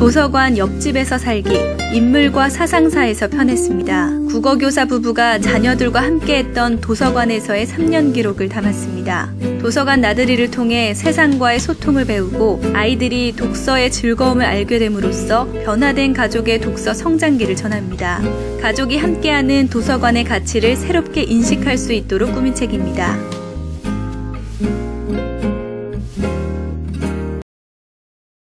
도서관 옆집에서 살기, 인물과 사상사에서 편했습니다. 국어교사 부부가 자녀들과 함께했던 도서관에서의 3년 기록을 담았습니다. 도서관 나들이를 통해 세상과의 소통을 배우고 아이들이 독서의 즐거움을 알게 됨으로써 변화된 가족의 독서 성장기를 전합니다. 가족이 함께하는 도서관의 가치를 새롭게 인식할 수 있도록 꾸민 책입니다.